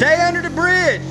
Stay under the bridge.